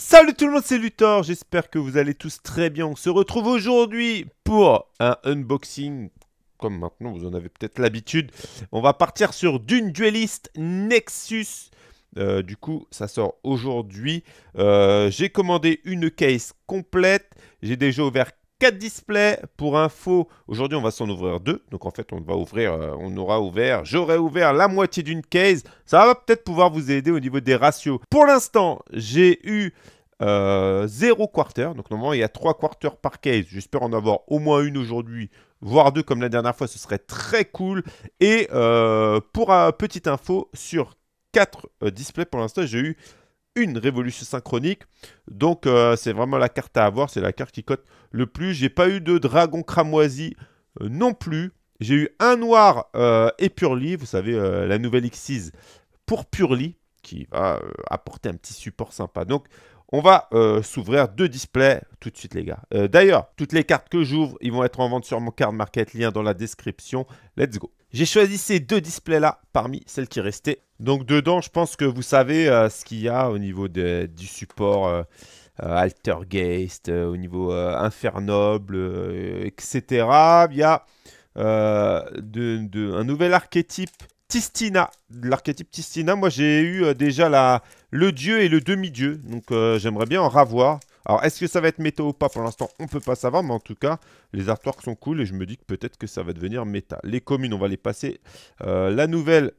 Salut tout le monde, c'est Luthor, j'espère que vous allez tous très bien. On se retrouve aujourd'hui pour un unboxing, comme maintenant vous en avez peut-être l'habitude. On va partir sur Dune Duelist Nexus. Euh, du coup, ça sort aujourd'hui. Euh, j'ai commandé une case complète. J'ai déjà ouvert 4 displays. Pour info, aujourd'hui on va s'en ouvrir 2. Donc en fait on va ouvrir, euh, on aura ouvert, j'aurai ouvert la moitié d'une case. Ça va peut-être pouvoir vous aider au niveau des ratios. Pour l'instant, j'ai eu 0 euh, quarter. Donc normalement il y a 3 quarters par case. J'espère en avoir au moins une aujourd'hui, voire deux comme la dernière fois. Ce serait très cool. Et euh, pour une petite info, sur 4 displays pour l'instant, j'ai eu une révolution synchronique. Donc euh, c'est vraiment la carte à avoir, c'est la carte qui cote le plus. J'ai pas eu de dragon cramoisi euh, non plus. J'ai eu un noir euh, et Purly, vous savez, la nouvelle X6 pour Purly, qui va apporter un petit support sympa. Donc on va s'ouvrir deux displays tout de suite les gars. D'ailleurs, toutes les cartes que j'ouvre, ils vont être en vente sur mon card market, lien dans la description. Let's go. J'ai choisi ces deux displays-là parmi celles qui restaient. Donc dedans, je pense que vous savez euh, ce qu'il y a au niveau du support euh, euh, Altergeist, au niveau Infernoble, etc. Il y a un nouvel archétype Tistina. L'archétype Tistina, moi j'ai eu déjà le dieu et le demi-dieu. Donc j'aimerais bien en ravoir. Alors, est-ce que ça va être méta ou pas? Pour l'instant, on ne peut pas savoir, mais en tout cas, les artworks sont cool et je me dis que peut-être que ça va devenir méta. Les communes, on va les passer. La nouvelle,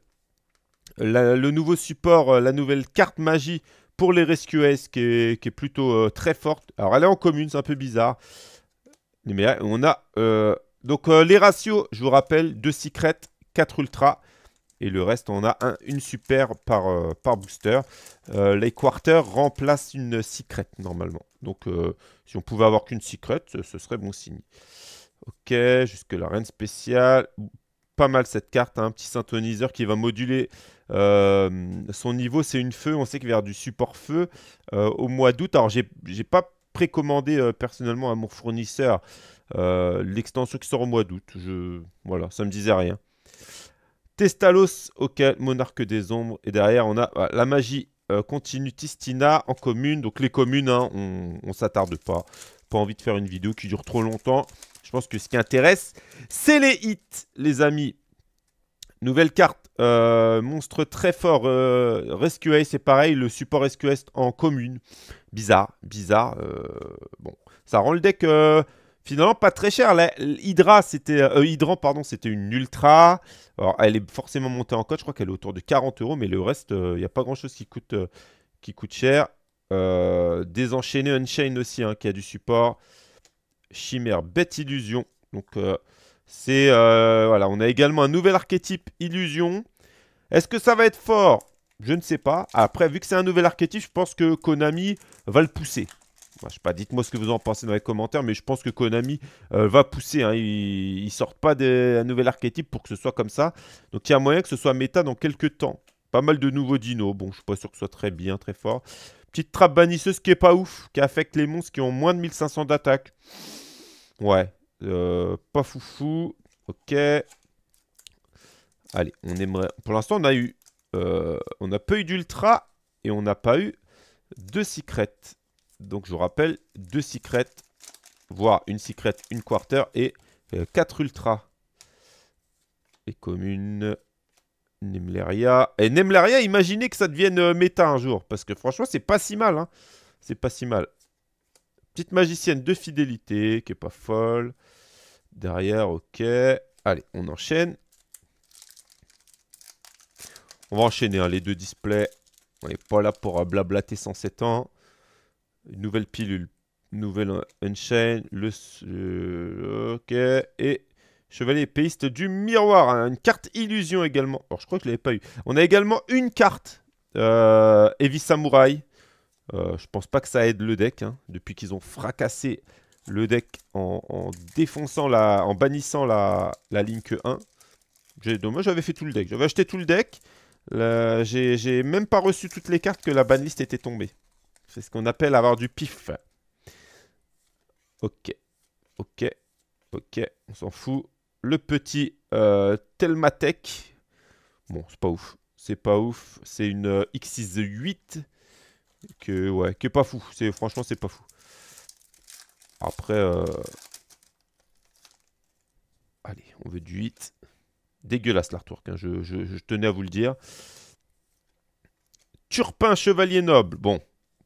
le nouveau support, euh, la nouvelle carte magie pour les Rescue qui est, qui est plutôt euh, très forte. Alors, elle est en commune, c'est un peu bizarre. Mais on a... donc, les ratios, je vous rappelle, 2 secrets, 4 ultra. Et le reste, on a un, une super par, par booster. les quarters remplacent une secret normalement. Donc, euh, si on pouvait avoir qu'une secret, ce serait bon signe. Ok, jusque la reine spéciale. Pas mal cette carte, hein. un petit synthoniseur qui va moduler euh, son niveau. C'est une feu, on sait qu'il va y avoir du support feu euh, au mois d'août. Alors, j'ai pas précommandé personnellement à mon fournisseur l'extension qui sort au mois d'août. Je... Voilà, ça me disait rien. Testalos, ok, monarque des ombres. Et derrière, on a la magie euh, continue Tistina en commune. Donc les communes, hein, on, ne s'attarde pas. Pas envie de faire une vidéo qui dure trop longtemps. Je pense que ce qui intéresse, c'est les hits, les amis. Nouvelle carte, euh, monstre très fort, euh, Rescue c'est pareil, le support Rescue en commune. Bizarre, bizarre. bon, ça rend le deck Finalement, pas très cher. Hydra, c'était euh, pardon, c'était une Ultra. Alors, elle est forcément montée en cote. Je crois qu'elle est autour de 40 euros, mais le reste, il euh, n'y a pas grand-chose qui coûte, euh, qui coûte cher. désenchaîné Unchained aussi, hein, qui a du support. Chimère, bête illusion. Donc, c'est voilà, on a également un nouvel archétype illusion. Est-ce que ça va être fort? Je ne sais pas. Après, vu que c'est un nouvel archétype, je pense que Konami va le pousser je sais pas, dites-moi ce que vous en pensez dans les commentaires, mais je pense que Konami euh, va pousser. Hein. ils, ne sortent pas un nouvel archétype pour que ce soit comme ça. Donc il y a moyen que ce soit méta dans quelques temps. Pas mal de nouveaux dinos. Bon, je suis pas sûr que ce soit très bien, très fort. Petite trappe bannisseuse qui est pas ouf, qui affecte les monstres qui ont moins de 1500 d'attaque. Ouais, euh, pas foufou. Ok. Allez, on aimerait. Pour l'instant, on a eu. Euh, on n'a pas eu d'ultra et on n'a pas eu de secret. Donc je vous rappelle, deux secrets, voire une secret, une quarter et euh, quatre ultras. Les communes, Nemleria. Et Nemleria, imaginez que ça devienne euh, méta un jour. Parce que franchement, c'est pas si mal. Hein. C'est pas si mal. Petite magicienne de fidélité, qui est pas folle. Derrière, ok. Allez, on enchaîne. On va enchaîner hein, les deux displays. On n'est pas là pour blablater 107 ans nouvelle pilule, nouvelle Unchain, le... Euh, ok, et Chevalier épéiste du miroir, hein, une carte illusion également. Alors je crois que je l'avais pas eu. On a également une carte, euh, Evi Samurai. Euh, je pense pas que ça aide le deck, hein, depuis qu'ils ont fracassé le deck en, défonçant la, en bannissant la, la Link 1. Moi j'avais fait tout le deck, j'avais acheté tout le deck. J'ai même pas reçu toutes les cartes que la banlist était tombée. C'est ce qu'on appelle avoir du pif. Ok. Ok. Ok. On s'en fout. Le petit euh. Bon, c'est pas ouf. C'est pas ouf. C'est une euh, X6 8. que, ouais, qui est pas fou. Franchement, c'est pas fou. Après... Euh, allez, on veut du 8. Dégueulasse l'artwork, hein, je, tenais à vous le dire. Turpin Chevalier Noble. Bon,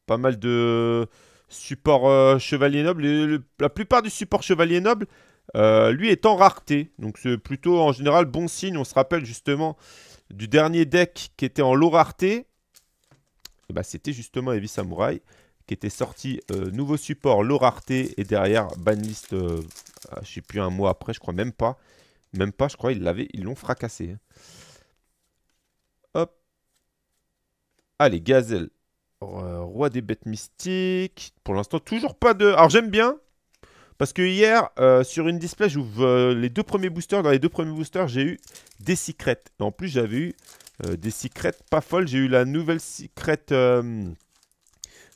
pas mal de support euh, Chevalier Noble. la plupart du support Chevalier Noble, euh, lui, est en rareté. Donc c'est plutôt en général bon signe. On se rappelle justement du dernier deck qui était en low rareté. Bah, C'était justement Heavy Samurai qui était sorti euh, nouveau support low rareté et derrière banlist, euh, je sais plus un mois après, je crois même pas. Même pas, je crois, ils l'avaient, ils l'ont fracassé. Hein. Hop. Allez, Gazelle. Roi des bêtes mystiques. Pour l'instant, toujours pas de... Alors j'aime bien, parce que hier, euh, sur une display, j'ouvre euh, les deux premiers boosters. Dans les deux premiers boosters, j'ai eu des secrets. Et en plus, j'avais eu euh, des secrets pas folles. J'ai eu la nouvelle secret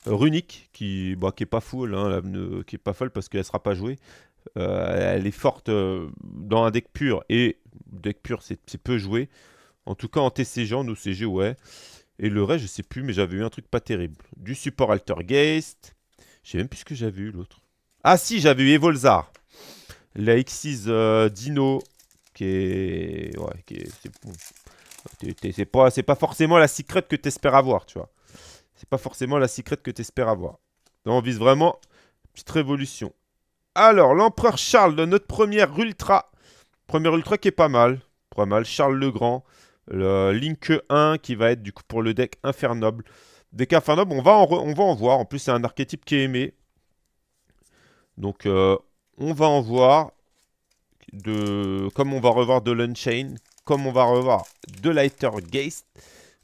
runique, qui, bah, qui pas full, hein, qui est pas folle parce qu'elle sera pas jouée. elle est forte dans un deck pur. Et deck pur, c'est peu joué. En tout cas, en TCG, en OCG, ouais. Et le reste, je sais plus, mais j'avais eu un truc pas terrible. Du support Altergeist. Je sais même plus ce que j'avais eu l'autre. Ah si, j'avais eu Evolzar. La X6 euh, Dino, qui est... Ouais, qui est... C'est pas, forcément la secret que tu espères avoir, tu vois. C'est pas forcément la secret que tu espères avoir. Donc on vise vraiment petite révolution. Alors, l'empereur Charles notre première ultra. Première ultra qui est pas mal. Pas mal. Charles le Grand. Le Link 1 qui va être du coup pour le deck Infernoble. Deck Infernoble, on on va en voir. En plus, c'est un archétype qui est aimé. Donc, euh, on va en voir, de, comme on va revoir de l'Unchain, comme on va revoir de Lighter Geist.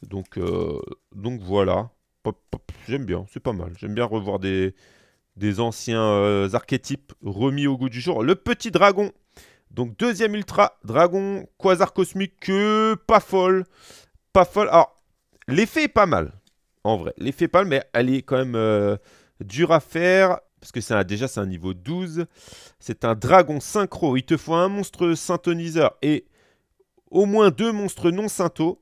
Donc, euh, donc voilà. J'aime bien, c'est pas mal. J'aime bien revoir des, anciens euh, archétypes remis au goût du jour. Le petit dragon. Donc deuxième ultra, dragon, quasar cosmique, que pas folle. Pas folle. Alors, l'effet est pas mal. En vrai, l'effet est pas mal, mais elle est quand même dure à faire parce que c'est déjà c'est un niveau 12. C'est un dragon synchro. Il te faut un monstre synthoniseur et au moins deux monstres non syntho.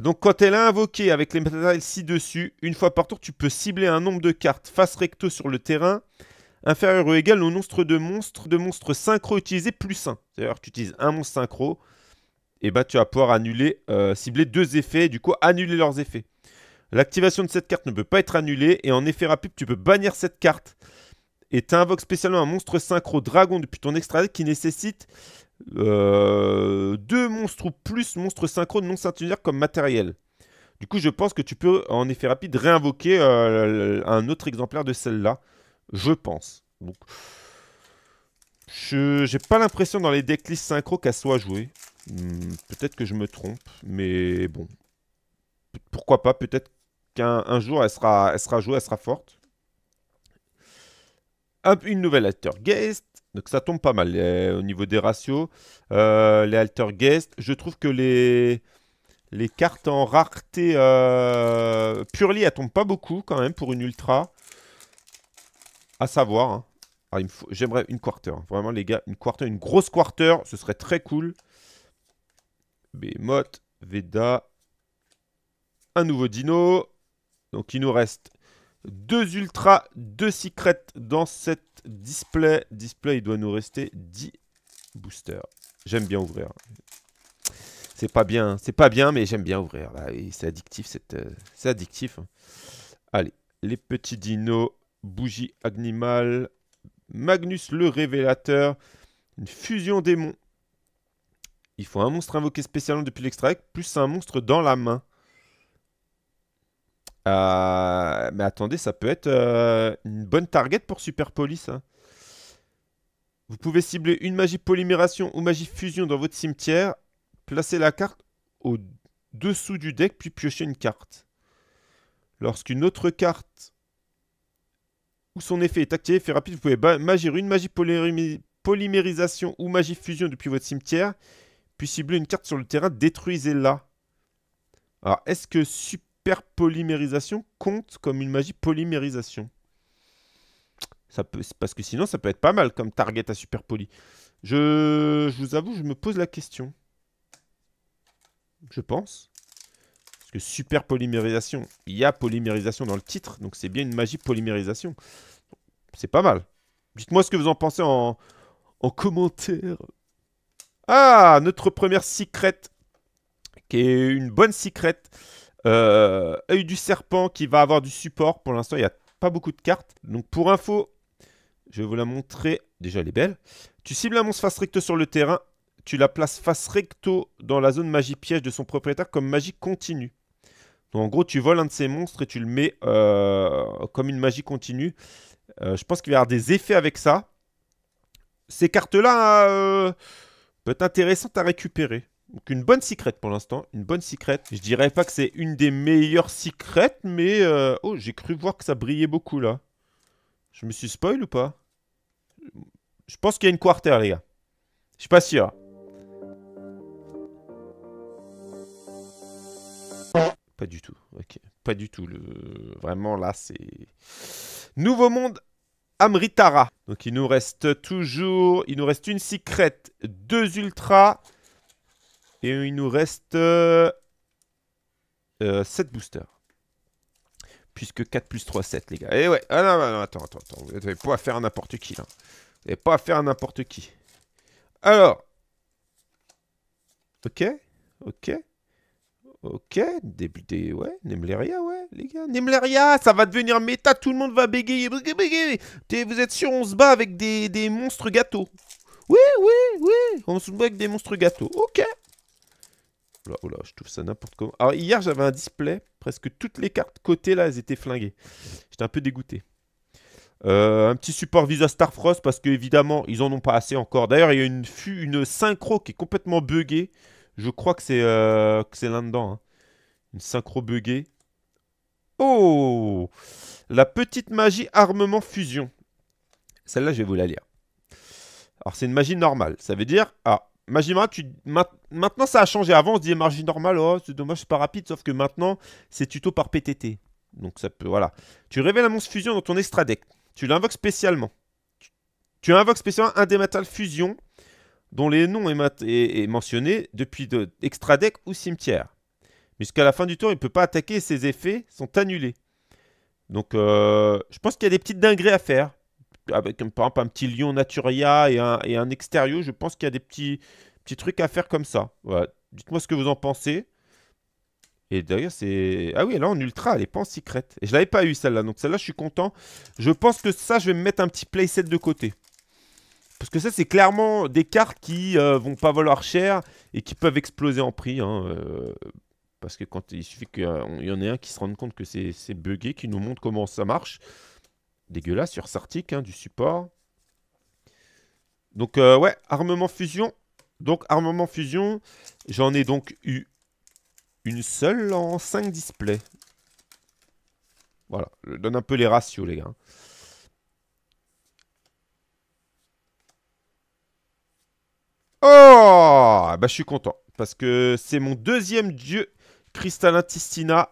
Donc quand elle est invoquée avec les matériels ci-dessus, une fois par tour, tu peux cibler un nombre de cartes face recto sur le terrain inférieur ou égal au nombre de monstres de monstres synchro utilisés plus 1. C'est-à-dire tu utilises un monstre synchro, et bah tu vas pouvoir annuler, euh, cibler deux effets, et du coup annuler leurs effets. L'activation de cette carte ne peut pas être annulée et en effet rapide, tu peux bannir cette carte. Et tu invoques spécialement un monstre synchro dragon depuis ton extra qui nécessite euh, deux monstres ou plus monstres synchro non synthétiques comme matériel. Du coup, je pense que tu peux en effet rapide réinvoquer euh, un autre exemplaire de celle-là. Je pense. Je n'ai pas l'impression dans les decklists synchro qu'elle soit jouée. Hmm, peut-être que je me trompe, mais bon. Pourquoi pas Peut-être qu'un jour elle sera, elle sera jouée, elle sera forte. une nouvelle Alter Guest. Donc ça tombe pas mal au niveau des ratios. Euh, les Alter Guest. Je trouve que les, les cartes en rareté euh, Purely, elles tombent pas beaucoup quand même pour une Ultra. À savoir. Hein. J'aimerais une quarter. Vraiment les gars, une quarter, une grosse quarter. Ce serait très cool. Behemoth, Veda. Un nouveau dino. Donc il nous reste deux ultras, deux secrets dans cette display. Display, il doit nous rester 10 boosters. J'aime bien ouvrir. C'est pas bien, c'est pas bien, mais j'aime bien ouvrir. Bah c'est addictif, euh, c'est addictif. Hein. Allez, les petits dinos, bougie animal, Magnus le révélateur, une fusion démon. Il faut un monstre invoqué spécialement depuis l'extrait, plus un monstre dans la main. Euh, mais attendez, ça peut être euh, une bonne target pour Super Police. Hein. Vous pouvez cibler une magie polymération ou magie fusion dans votre cimetière, placer la carte au dessous du deck, puis piocher une carte. Lorsqu'une autre carte ou son effet est activé, fait rapide, vous pouvez magir une magie polymérisation ou magie fusion depuis votre cimetière, puis cibler une carte sur le terrain, détruisez-la. Alors, est-ce que Super polymérisation compte comme une magie polymérisation. Ça peut, parce que sinon, ça peut être pas mal comme target à super poly. Je, vous avoue, je me pose la question. Je pense. Parce que super polymérisation, il y a polymérisation dans le titre, donc c'est bien une magie polymérisation. C'est pas mal. Dites-moi ce que vous en pensez en, en commentaire. Ah, notre première secret, qui est une bonne secret. Euh, œil du serpent qui va avoir du support. Pour l'instant, il n'y a pas beaucoup de cartes. Donc pour info, je vais vous la montrer. Déjà, elle est belle. Tu cibles un monstre face recto sur le terrain. Tu la places face recto dans la zone magie piège de son propriétaire comme magie continue. Donc en gros, tu voles un de ces monstres et tu le mets euh, comme une magie continue. Euh, je pense qu'il va y avoir des effets avec ça. Ces cartes-là euh, peuvent être intéressantes à récupérer. Donc une bonne secret pour l'instant, une bonne secret. Je dirais pas que c'est une des meilleures secrets, mais... Oh, j'ai cru voir que ça brillait beaucoup là. Je me suis spoil ou pas? Je pense qu'il y a une quarter, les gars. Je suis pas sûr. Pas du tout. Ok. Pas du tout. Vraiment, là, c'est... Nouveau monde Amritara. Donc, il nous reste toujours... Il nous reste une secret, deux ultras. Et il nous reste... Euh... 7 boosters. Puisque 4 plus 3, 7, les gars. Et ouais. Ah non, non, attends, attends, attends. Vous n'avez pas à faire n'importe qui, là. Vous n'avez pas à faire n'importe qui. Alors. Ok. Ok. Ok, débuté, ouais, Nemleria, ouais, les gars. Nemleria, ça va devenir méta, tout le monde va bégayer. bégayer. Vous êtes sûr, on se bat avec des, des monstres gâteaux. Oui, oui, oui, on se bat avec des monstres gâteaux. Ok. Oula, oula, je trouve ça n'importe comment. Alors, hier, j'avais un display. Presque toutes les cartes côté, là, elles étaient flinguées. J'étais un peu dégoûté. Euh, un petit support Visa Starfrost parce qu'évidemment, ils en ont pas assez encore. D'ailleurs, il y a une, une synchro qui est complètement buggée. Je crois que c'est euh, là-dedans. Hein. Une synchro buggée. Oh La petite magie armement fusion. Celle-là, je vais vous la lire. Alors, c'est une magie normale. Ça veut dire... Ah, normale, tu... maintenant, ça a changé. Avant, on se disait magie normale. Oh, c'est dommage, c'est pas rapide. Sauf que maintenant, c'est tuto par PTT. Donc, ça peut... Voilà. Tu révèles un monstre fusion dans ton extra deck. Tu l'invoques spécialement. Tu invoques spécialement un des matériels fusion dont les noms est, mentionné depuis de, extra deck ou cimetière. Jusqu'à la fin du tour, il ne peut pas attaquer et ses effets sont annulés. Donc, euh, je pense qu'il y a des petites dingueries à faire. Avec par exemple un petit lion Naturia et un, extérieur, je pense qu'il y a des petits, petits trucs à faire comme ça. Dites-moi ce que vous en pensez. Et d'ailleurs, c'est... Ah oui, là, en ultra, elle est pas en secret. Et je l'avais pas eu, celle-là. Donc celle-là, je suis content. Je pense que ça, je vais me mettre un petit playset de côté. Parce que ça, c'est clairement des cartes qui euh, vont pas valoir cher et qui peuvent exploser en prix. Hein, euh, parce que quand il suffit qu'il y en ait un qui se rende compte que c'est buggé, qui nous montre comment ça marche. Dégueulasse sur Sartic, hein, du support. Donc, euh, ouais, armement fusion. Donc, armement fusion, j'en ai donc eu une seule en 5 displays. Voilà, je donne un peu les ratios, les gars. Oh Bah, je suis content. Parce que c'est mon deuxième dieu cristallin Tistina.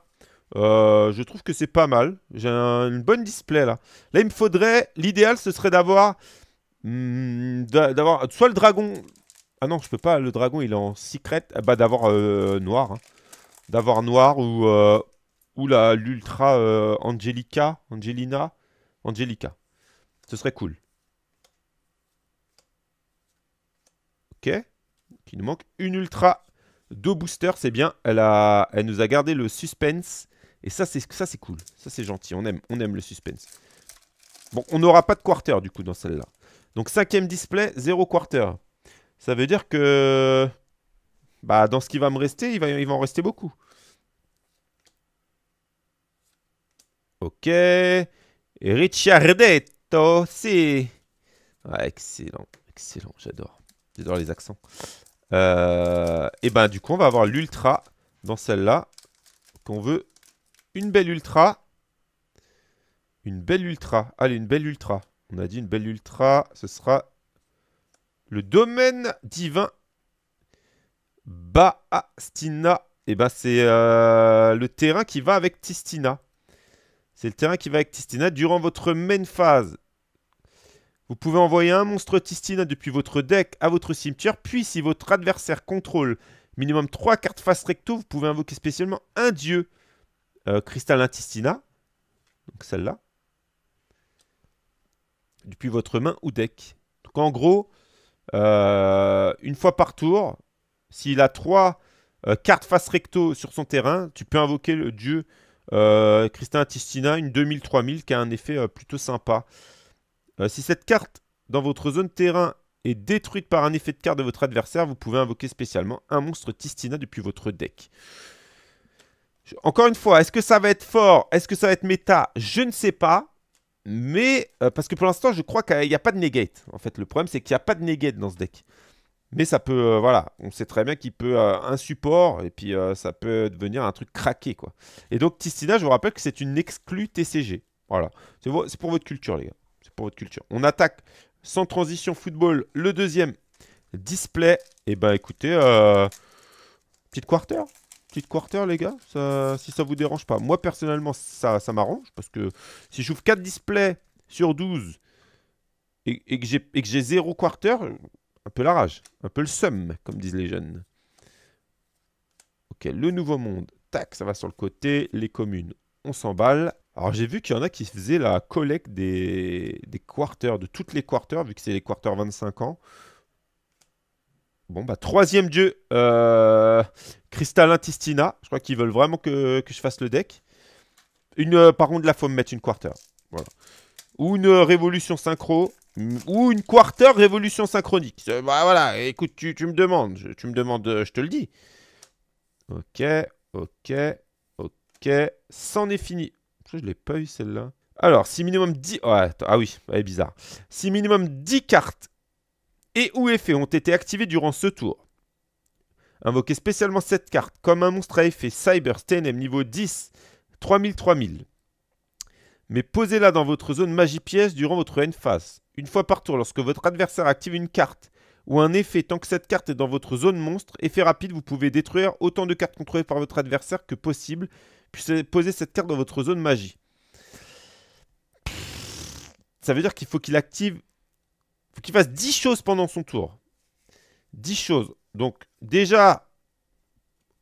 Euh, je trouve que c'est pas mal. J'ai une bonne display là. Là, il me faudrait. L'idéal, ce serait d'avoir. Hmm, d'avoir soit le dragon. Ah non, je peux pas. Le dragon, il est en secret. Ah bah, d'avoir euh, noir. Hein d'avoir noir ou, euh, l'ultra Angelica, Angelina, Angelica. Ce serait cool. Ok. Il nous manque une ultra deux boosters, c'est bien. Elle nous a gardé le suspense. Et ça, c'est ça c'est cool. Ça, c'est gentil. On aime, on aime le suspense. Bon, on n'aura pas de quarter, du coup, dans celle-là. Donc, cinquième display, zéro quarter. Ça veut dire que... Bah, dans ce qui va me rester, il va, il en rester beaucoup. Ok. Ricciardetto, si. excellent, excellent, j'adore. J'adore les accents. Euh, et ben du coup, on va avoir l'ultra dans celle-là. Qu'on veut une belle ultra. Une belle ultra. Allez, une belle ultra. On a dit une belle ultra. Ce sera le domaine divin Baastina. Et ben c'est euh, le terrain qui va avec Tistina. C'est le terrain qui va avec Tistina. Durant votre main phase, vous pouvez envoyer un monstre Tistina depuis votre deck à votre cimetière. Puis, si votre adversaire contrôle minimum 3 cartes face recto, vous pouvez invoquer spécialement un dieu euh, Crystal Intistina. Donc celle-là. Depuis votre main ou deck. Donc en gros, euh, une fois par tour, s'il a 3 euh, cartes face recto sur son terrain, tu peux invoquer le dieu Crystal Intistina, une 2000-3000 qui a un effet plutôt sympa. si cette carte dans votre zone terrain est détruite par un effet de carte de votre adversaire, vous pouvez invoquer spécialement un monstre Tistina depuis votre deck. Encore une fois, est-ce que ça va être fort? Est-ce que ça va être méta? Je ne sais pas. Mais, euh, parce que pour l'instant, je crois qu'il n'y a pas de negate. En fait, le problème, c'est qu'il n'y a pas de negate dans ce deck. Mais ça peut, euh, voilà, on sait très bien qu'il peut euh, un support et puis ça peut devenir un truc craqué, quoi. Et donc, Tistina, je vous rappelle que c'est une exclue TCG. Voilà, c'est pour votre culture, les gars. C'est pour votre culture. On attaque sans transition football, le deuxième display. Et eh ben écoutez, petite quarter. Petite quarter les gars, ça, si ça vous dérange pas. Moi personnellement ça, m'arrange parce que si j'ouvre 4 displays sur 12 et, et que j'ai 0 quarter, un peu la rage, un peu le seum comme disent les jeunes. Ok, le nouveau monde, tac, ça va sur le côté, les communes, on s'emballe. Alors j'ai vu qu'il y en a qui faisaient la collecte des, des quarters, de toutes les quarters, vu que c'est les quarters 25 ans. Bon, bah, troisième dieu, euh, Crystal Intistina. Je crois qu'ils veulent vraiment que, je fasse le deck. Une, euh, par contre, là, faut me mettre une quarter. Voilà. Ou une révolution synchro. Ou une quarter révolution synchronique. Bah voilà, écoute, tu, tu me demandes. Je, tu me demandes, euh, je te le dis. Ok, ok, ok. C'en est fini. Je l'ai pas eu celle-là? Alors, si minimum 10... ah oui, bizarre. Si minimum 10 cartes et ou effets ont été activés durant ce tour, invoquez spécialement cette carte comme un monstre à effet Cyber Steinem niveau 10, 3000-3000. Mais posez-la dans votre zone magie pièce durant votre end phase. Une fois par tour, lorsque votre adversaire active une carte ou un effet tant que cette carte est dans votre zone monstre, effet rapide, vous pouvez détruire autant de cartes contrôlées par votre adversaire que possible puis poser cette carte dans votre zone magie. Ça veut dire qu'il faut qu'il active... faut qu'il fasse 10 choses pendant son tour. 10 choses. Donc déjà,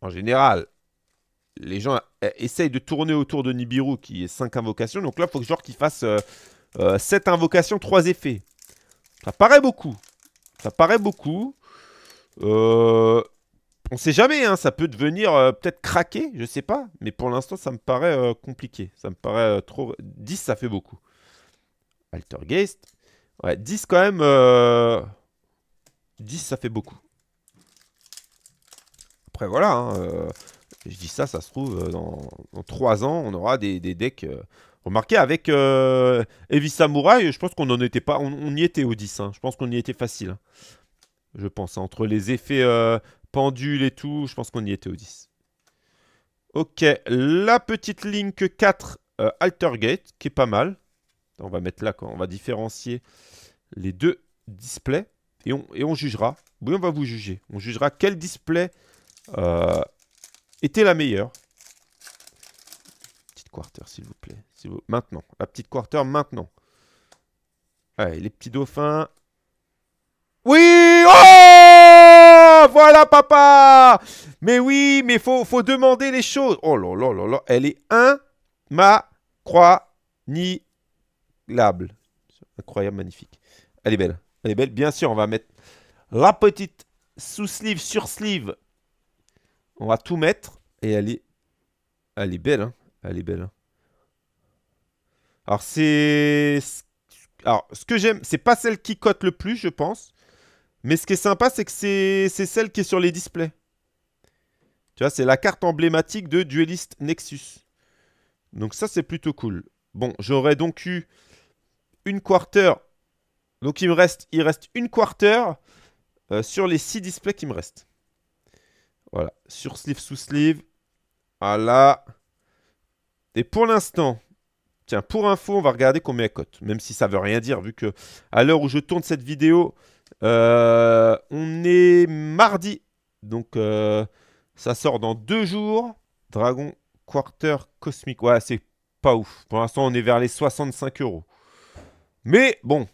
en général, les gens euh, essayent de tourner autour de Nibiru qui est 5 invocations. Donc là, il faut que genre qu'il fasse 7 euh, euh, invocations, 3 effets. Ça paraît beaucoup. Ça paraît beaucoup. Euh, on sait jamais, hein, ça peut devenir peut-être craqué, je sais pas. Mais pour l'instant, ça me paraît compliqué. Ça me paraît trop... 10, ça fait beaucoup. Altergeist. Ouais, 10 quand même... 10, ça fait beaucoup. Après, voilà. Hein, je dis ça, ça se trouve, dans, 3 ans, on aura des, decks... Remarquez, avec Heavy Samurai, je pense qu'on n'en était pas... On, y était au 10. Hein. Je pense qu'on y était facile. Hein. Je pense, entre les effets pendule et tout, je pense qu'on y était au 10. Ok, la petite Link 4 euh, Altergate, qui est pas mal. On va mettre là, on va différencier les deux displays. Et on, jugera. Oui, on va vous juger. On jugera quel display euh, était la meilleure. Petite quarter, s'il vous plaît. Maintenant. La petite quarter, maintenant. Allez, les petits dauphins. Oui Oh Voilà, papa Mais oui, mais faut, faut demander les choses. Oh là là là là, elle est incroyable. Magnifique. Elle est belle. Elle est belle. Bien sûr, on va mettre la petite sous-sleeve sur sleeve. On va tout mettre. Et elle est, elle est belle. Hein. Elle est belle. Hein. Alors, c'est... Alors, ce que j'aime, c'est pas celle qui cote le plus, je pense. Mais ce qui est sympa, c'est que c'est celle qui est sur les displays. Tu vois, c'est la carte emblématique de Duelist Nexus. Donc ça, c'est plutôt cool. Bon, j'aurais donc eu une quarter. Donc il me reste, il reste une quarter euh, sur les six displays qui me restent. Voilà, sur sleeve, sous sleeve. Voilà. Et pour l'instant, tiens, pour info, on va regarder combien elle cote. Même si ça veut rien dire, vu que à l'heure où je tourne cette vidéo, euh, on est mardi. Donc, euh, ça sort dans deux jours. Dragon Quarter Cosmique. Ouais, c'est pas ouf. Pour l'instant, on est vers les 65 euros. Mais bon,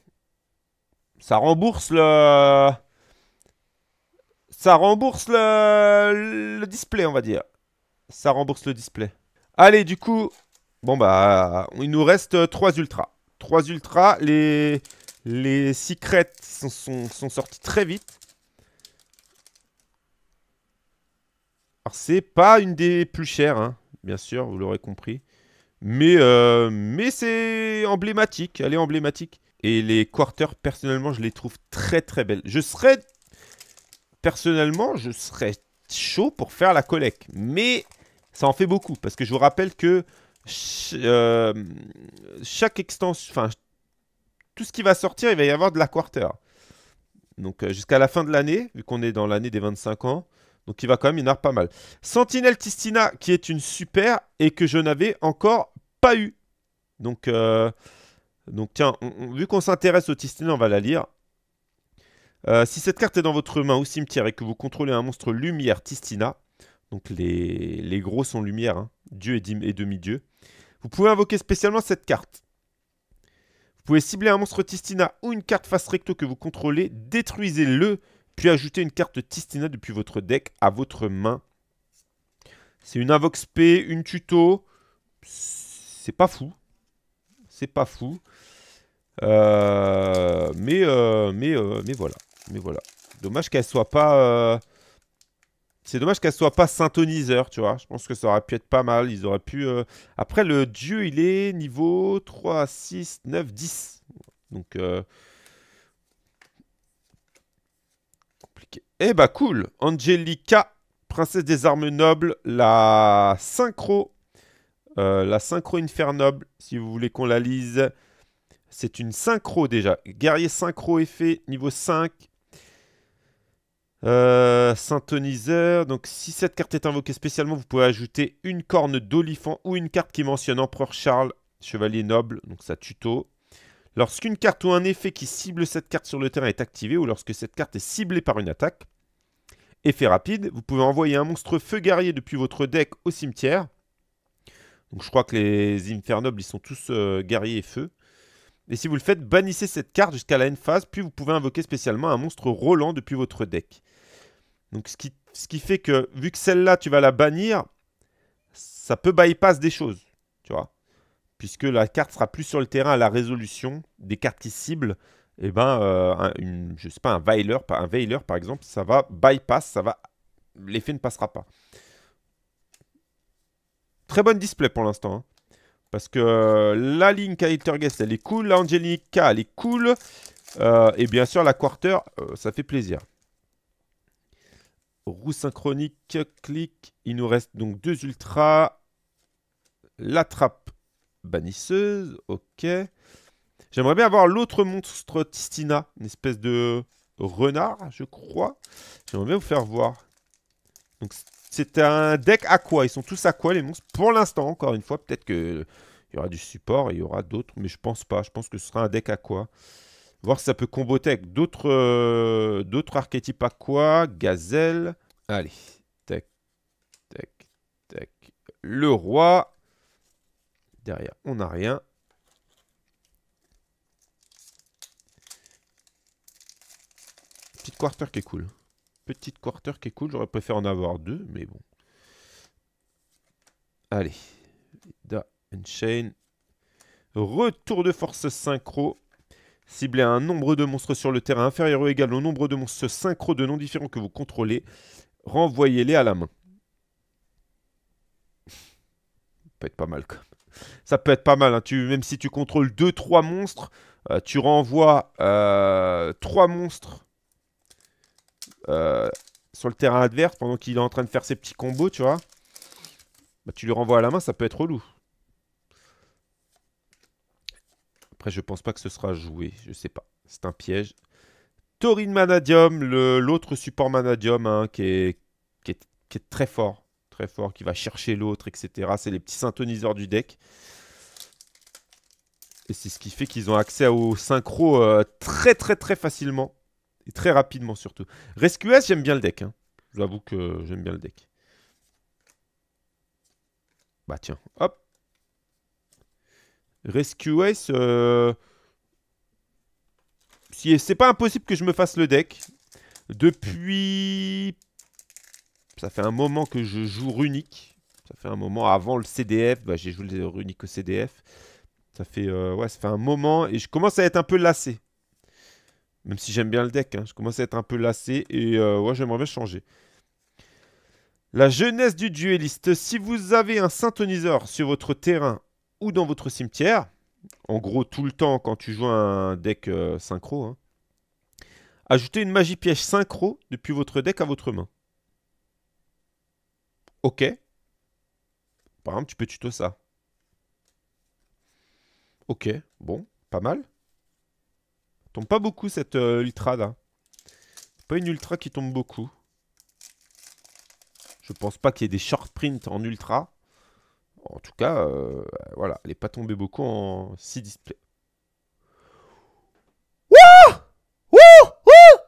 ça rembourse le. ça rembourse le, display, on va dire. Ça rembourse le display. Allez, du coup, bon bah, il nous reste 3 ultras. 3 ultras, les, les secrets sont, sont, sortis très vite. Alors, c'est pas une des plus chères, hein, bien sûr, vous l'aurez compris. Mais, euh, mais c'est emblématique, elle est emblématique. Et les quarters, personnellement, je les trouve très très belles. Je serais, personnellement, je serais chaud pour faire la collecte. Mais ça en fait beaucoup, parce que je vous rappelle que euh, chaque extension, enfin, tout ce qui va sortir, il va y avoir de la quarter. Donc euh, jusqu'à la fin de l'année, vu qu'on est dans l'année des 25 ans. Donc il va quand même en avoir pas mal. Sentinelle Tistina, qui est une super et que je n'avais encore pas eu. Donc, euh, donc tiens, vu qu'on s'intéresse au Tistina, on va la lire. si cette carte est dans votre main au cimetière et que vous contrôlez un monstre lumière Tistina, donc les, les gros sont lumière, hein, Dieu et, et demi-dieu, vous pouvez invoquer spécialement cette carte. Vous pouvez cibler un monstre Tistina ou une carte face recto que vous contrôlez, détruisez-le, puis ajouter une carte Tistina depuis votre deck à votre main. C'est une invoque spé, une tuto. C'est pas fou. C'est pas fou. Euh, mais, euh, mais, euh, mais voilà. Mais voilà. Dommage qu'elle soit pas c'est dommage qu'elle soit pas synthoniseur, tu vois. Je pense que ça aurait pu être pas mal. Ils auraient pu... Euh, après, le dieu, il est niveau 3, 6, 9, 10. Donc... Euh, compliqué. Eh bah cool Angelica, princesse des armes nobles, la synchro. Euh, la synchro infernoble, si vous voulez qu'on la lise. C'est une synchro déjà. Guerrier synchro effet, niveau 5. Euh, Syntoniseur. Donc, si cette carte est invoquée spécialement, vous pouvez ajouter une corne d'olifant ou une carte qui mentionne Empereur Charles, Chevalier Noble. Donc, ça tuto. Lorsqu'une carte ou un effet qui cible cette carte sur le terrain est activé ou lorsque cette carte est ciblée par une attaque, effet rapide, vous pouvez envoyer un monstre feu guerrier depuis votre deck au cimetière. Donc, je crois que les Infernobles, ils sont tous euh, guerriers et feu. Et si vous le faites, bannissez cette carte jusqu'à la end phase, puis vous pouvez invoquer spécialement un monstre Roland depuis votre deck. Donc ce qui, ce qui fait que, vu que celle-là, tu vas la bannir, ça peut bypass des choses, tu vois. Puisque la carte sera plus sur le terrain à la résolution des cartes qui ciblent. Et eh ben, euh, une, je sais pas, un Veiler, un par exemple, ça va bypass, ça va, l'effet ne passera pas. Très bonne display pour l'instant. Hein. Parce que euh, la ligne Guest, elle est cool. L'Angelica, elle est cool. Euh, et bien sûr, la Quarter, euh, ça fait plaisir. Roue synchronique, clic. Il nous reste donc deux ultras. La bannisseuse, ok. J'aimerais bien avoir l'autre monstre Tistina, une espèce de renard, je crois. J'aimerais bien vous faire voir. Donc c'est un deck aqua. Ils sont tous aqua, les monstres. Pour l'instant, encore une fois, peut-être qu'il y aura du support, il y aura d'autres, mais je pense pas. Je pense que ce sera un deck aqua. Voir si ça peut comboter avec d'autres euh, d'autres archétypes aqua. Gazelle. Allez. Tac, tac, tac. Le roi. Derrière, on n'a rien. Petite quarter qui est cool petite quarter qui est cool. J'aurais préféré en avoir deux, mais bon. Allez. Da Chain. Retour de force synchro. Ciblez un nombre de monstres sur le terrain inférieur ou égal au nombre de monstres synchro de noms différents que vous contrôlez. Renvoyez-les à la main. Ça peut être pas mal quand Ça peut être pas mal. Hein. Tu, même si tu contrôles 2-3 monstres, euh, tu renvoies 3 euh, monstres euh, sur le terrain adverse pendant qu'il est en train de faire ses petits combos, tu vois. Bah, tu lui renvoies à la main, ça peut être relou. Après, je pense pas que ce sera joué. Je sais pas. C'est un piège. Taurine Manadium, l'autre support Manadium, hein, qui, est, qui, est, très fort. Très fort, qui va chercher l'autre, etc. C'est les petits syntoniseurs du deck. Et c'est ce qui fait qu'ils ont accès au synchro euh, très très très facilement. Et très rapidement surtout. Rescue S, j'aime bien le deck. Hein. J'avoue que j'aime bien le deck. Bah tiens, hop. Rescue S, euh... c'est pas impossible que je me fasse le deck. Depuis... Ça fait un moment que je joue Runic. Ça fait un moment avant le CDF. Bah, j'ai joué le Runic au CDF. Ça fait, euh, ça fait un moment et je commence à être un peu lassé. Même si j'aime bien le deck, hein, je commence à être un peu lassé et euh, ouais, j'aimerais bien changer. La jeunesse du dueliste. Si vous avez un synthoniseur sur votre terrain ou dans votre cimetière, en gros tout le temps quand tu joues un deck euh, synchro, hein, ajoutez une magie piège synchro depuis votre deck à votre main. Ok. Par exemple, tu peux tuto ça. Ok, bon, pas mal. Tombe pas beaucoup cette euh, ultra là. Pas une ultra qui tombe beaucoup. Je pense pas qu'il y ait des short prints en ultra. En tout cas, euh, voilà, elle n'est pas tombée beaucoup en 6 displays. Wouh Wouh Wouh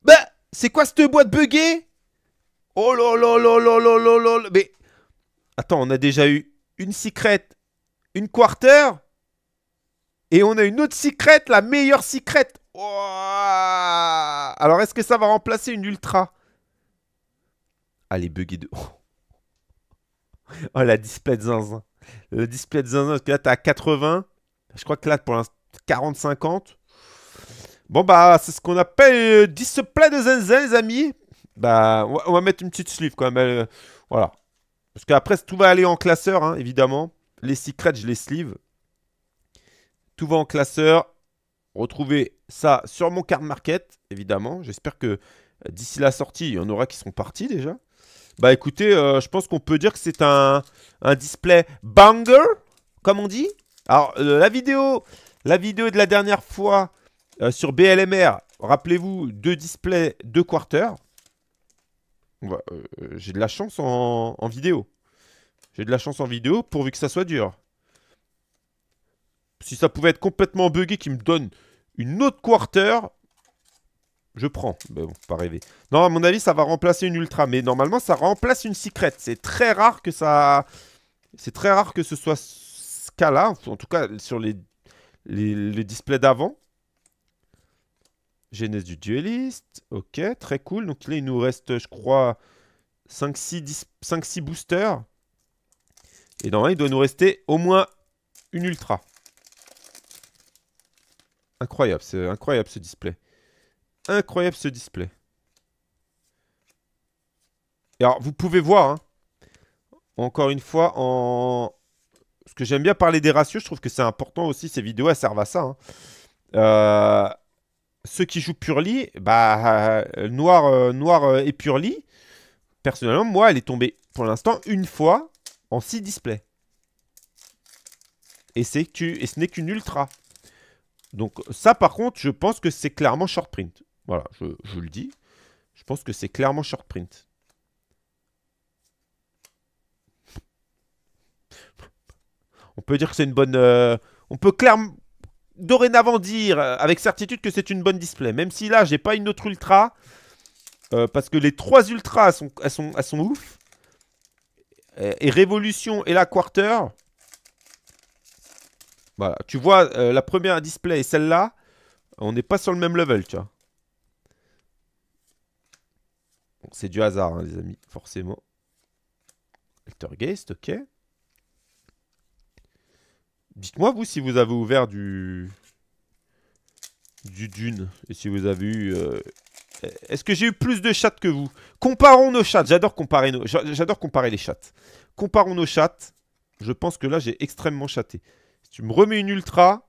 Bah, c'est quoi cette boîte buggée? Oh là là là là là là là Mais, attends, on a déjà eu une secret, une quarter, et on a une autre secret, la meilleure secret. Alors, est-ce que ça va remplacer une ultra? Allez, buggy de... oh, la display de zinzin. Le display de zinzin, parce que là, t'es à 80. Je crois que là, pour l'instant, 40-50. Bon, bah, c'est ce qu'on appelle le display de zinzin, les amis. Bah, on va, mettre une petite sleeve quand même. Euh, voilà. Parce qu'après, tout va aller en classeur, hein, évidemment. Les secrets, je les sleeve. Tout va en classeur. Retrouvez ça sur mon card market, évidemment. J'espère que euh, d'ici la sortie, il y en aura qui seront partis déjà. Bah écoutez, euh, je pense qu'on peut dire que c'est un, display banger, comme on dit. Alors, la vidéo la vidéo de la dernière fois sur BLMR, rappelez-vous, deux displays, deux quarters. J'ai de la chance en, vidéo. J'ai de la chance en vidéo pourvu que ça soit dur. Si ça pouvait être complètement buggé qui me donne une autre quarter, je prends. Mais bon, pas rêver. Non, à mon avis, ça va remplacer une ultra. Mais normalement, ça remplace une secret. C'est très rare que ça... C'est très rare que ce soit ce cas-là. En tout cas, sur les, les, displays d'avant. Genèse du dueliste. Ok, très cool. Donc là, il nous reste, je crois, 5-6 boosters. Et normalement, il doit nous rester au moins une ultra. Incroyable, c'est incroyable ce display. Incroyable ce display. Alors, vous pouvez voir, hein, encore une fois, en... Ce que j'aime bien parler des ratios, je trouve que c'est important aussi, ces vidéos, elles servent à ça. Hein. Euh, ceux qui jouent Purely, bah, euh, noir, euh, noir et Purely, personnellement, moi, elle est tombée pour l'instant une fois en 6 displays. Et, et ce n'est qu'une ultra. Donc ça, par contre, je pense que c'est clairement short print. Voilà, je, le dis. Je pense que c'est clairement short print. On peut dire que c'est une bonne... Euh, on peut clairement, dorénavant dire euh, avec certitude que c'est une bonne display. Même si là, j'ai pas une autre ultra. Euh, parce que les trois ultras, elles sont, ouf. Et, et Révolution et la Quarter, voilà, tu vois, euh, la première display et celle-là, on n'est pas sur le même level, tu vois. c'est du hasard, hein, les amis, forcément. Altergeist, ok. Dites-moi, vous, si vous avez ouvert du... Du Dune. Et si vous avez eu... Euh, est-ce que j'ai eu plus de chats que vous? Comparons nos chats. J'adore comparer, nos... Comparer les chats. Comparons nos chats. Je pense que là, j'ai extrêmement chaté. Tu me remets une ultra.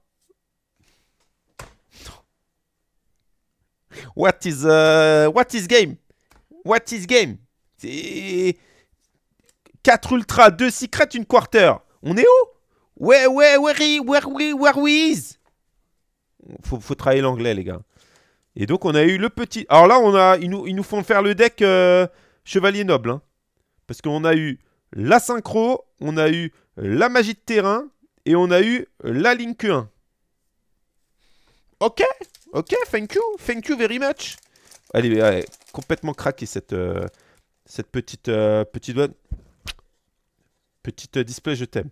What is, uh, what is game? What is game? C'est 4 ultra, 2 secrets, une quarter. On est où? Ouais, ouais, where, where, where, where we is? Faut, faut travailler l'anglais, les gars. Et donc, on a eu le petit... Alors là, on a, ils, nous, ils nous font faire le deck euh, Chevalier Noble. Hein. Parce qu'on a eu la synchro, on a eu la magie de terrain, et on a eu la Link 1. Ok, ok, thank you, thank you very much. Allez, allez complètement craqué cette, euh, cette petite, euh, petite, petite display, je t'aime.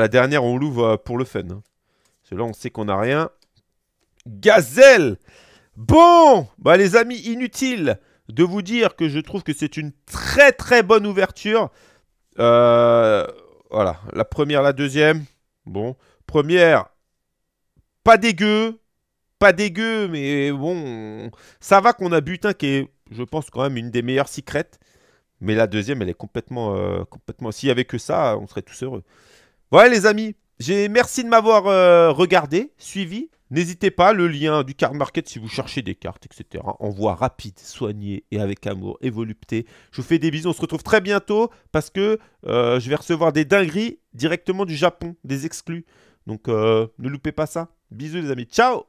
La dernière, on l'ouvre euh, pour le fun. Hein. Parce là, on sait qu'on n'a rien. Gazelle Bon, bah les amis, inutile de vous dire que je trouve que c'est une très très bonne ouverture. Euh, voilà, la première, la deuxième. Bon, première, pas dégueu, pas dégueu, mais bon, ça va qu'on a Butin qui est, je pense, quand même une des meilleures secrètes. Mais la deuxième, elle est complètement... Euh, complètement... S'il n'y avait que ça, on serait tous heureux. Voilà les amis, merci de m'avoir euh, regardé, suivi. N'hésitez pas, le lien du card market si vous cherchez des cartes, etc. Envoi rapide, soigné et avec amour et volupté. Je vous fais des bisous, on se retrouve très bientôt parce que euh, je vais recevoir des dingueries directement du Japon, des exclus. Donc ne loupez pas ça. Bisous les amis, ciao